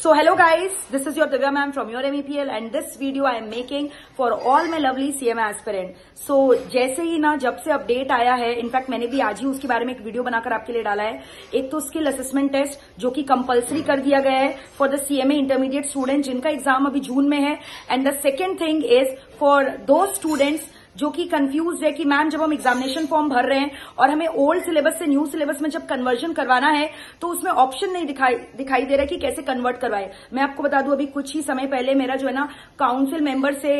So hello guys, this is your Divya ma'am from your MEPL and this video I am making for all my lovely CMA aspirant. So जैसे ही ना जब से update आया है in fact मैंने भी आज ही उसके बारे में एक वीडियो बनाकर आपके लिए डाला है एक तो स्किल असेसमेंट टेस्ट जो कि कंपलसरी कर दिया गया है for the CMA intermediate student जिनका एग्ज़ाम अभी जून में है and the second thing is for दो स्टूडेंट्स जो कि कंफ्यूज है कि मैम जब हम एग्जामिनेशन फॉर्म भर रहे हैं और हमें ओल्ड सिलेबस से न्यू सिलेबस में जब कन्वर्जन करवाना है तो उसमें ऑप्शन नहीं दिखाई दिखाई दे रहा है कि कैसे कन्वर्ट करवाए। मैं आपको बता दूँ, अभी कुछ ही समय पहले मेरा जो है ना काउंसिल मेंबर से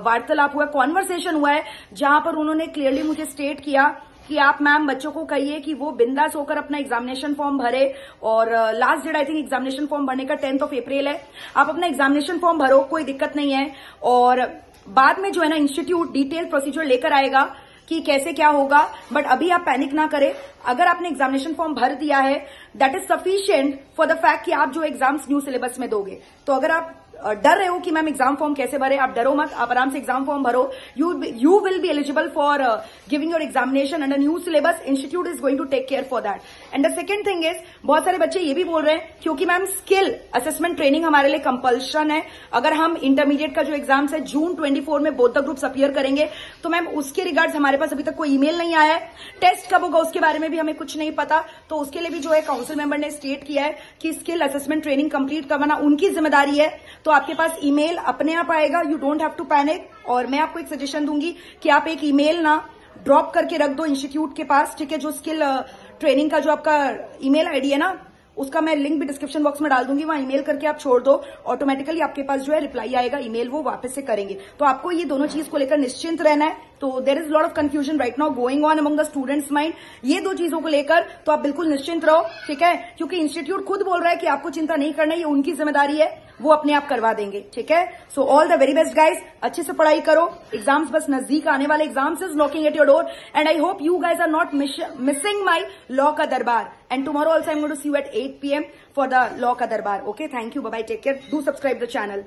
वार्तालाप हुआ कॉन्वर्सेशन हुआ है, जहाँ पर उन्होंने क्लियरली मुझे स्टेट किया कि आप मैम बच्चों को कहिए कि वो बिंदास होकर अपना एग्जामिनेशन फॉर्म भरे और last date I think examination form भरने का टेंथ ऑफ़ अप्रैल है। आप अपना एग्जामिनेशन फॉर्म भरो, कोई दिक्कत नहीं है। और बाद में जो है ना इंस्टीट्यूट डिटेल प्रोसीजर लेकर आएगा कि कैसे क्या होगा बट अभी आप पैनिक ना करें। अगर आपने एग्जामिनेशन फॉर्म भर दिया है that is sufficient for the fact कि आप जो एग्ज़ाम्स न्यू सिलेबस में दोगे। तो अगर आप डर रहे हो कि मैम एग्ज़ाम फॉर्म कैसे भरे? आप डरो मत, आप आराम से एग्ज़ाम फॉर्म भरो। You you will be eligible for giving your examination under new syllabus institute is going to take care for that and the second thing is बहुत सारे बच्चे ये भी बोल रहे हैं, क्योंकि मैम स्किल असेसमेंट ट्रेनिंग हमारे लिए कंपल्शन है। अगर हम इंटरमीडिएट का जो एग्ज़ाम है जून ट्वेंटी में बोथ द ग्रुप्स अपियर करेंगे तो मैम उसके रिगार्ड्स हमारे पास अभी तक कोई ईमेल नहीं आया है। टेस्ट कब होगा उसके बारे में भी हमें कुछ नहीं पता। तो उसके लिए भी जो है काउंसिल मेंबर ने स्टेट किया है कि स्किल असेसमेंट ट्रेनिंग कंप्लीट करवाना उनकी ज़िम्मेदारी है। तो आपके पास ईमेल अपने आप आएगा you don't have to panic और मैं आपको एक सजेशन दूँगी कि आप एक ईमेल ना ड्रॉप करके रख दो इंस्टीट्यूट के पास, ठीक है, जो स्किल ट्रेनिंग का जो आपका ईमेल आईडी है ना, उसका मैं लिंक भी डिस्क्रिप्शन बॉक्स में डाल दूँगी, वहाँ ईमेल करके आप छोड़ दो ऑटोमेटिकली आपके पास जो है रिप्लाई आएगा, ईमेल वो वापस से करेंगे। तो आपको ये दोनों चीज़ को लेकर निश्चिंत रहना है तो there is lot of confusion right now going on among the students mind ये दो चीज़ों को लेकर तो आप बिल्कुल निश्चिंत रहो, ठीक है, क्योंकि इंस्टीट्यूट खुद बोल रहा है कि आपको चिंता नहीं करना, ये उनकी ज़िम्मेदारी है। वो अपने आप करवा देंगे, ठीक है? So all the very best guys अच्छे से पढ़ाई करो. एग्ज़ाम्स बस नज़दीक आने वाले exams is knocking at your door and I hope you guys are not missing my law का दरबार and tomorrow also I am to see you at P M for the law का दरबार okay thank you bye take care do subscribe the channel